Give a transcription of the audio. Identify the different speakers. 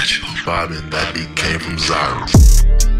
Speaker 1: vibing that beat came from Zyrus.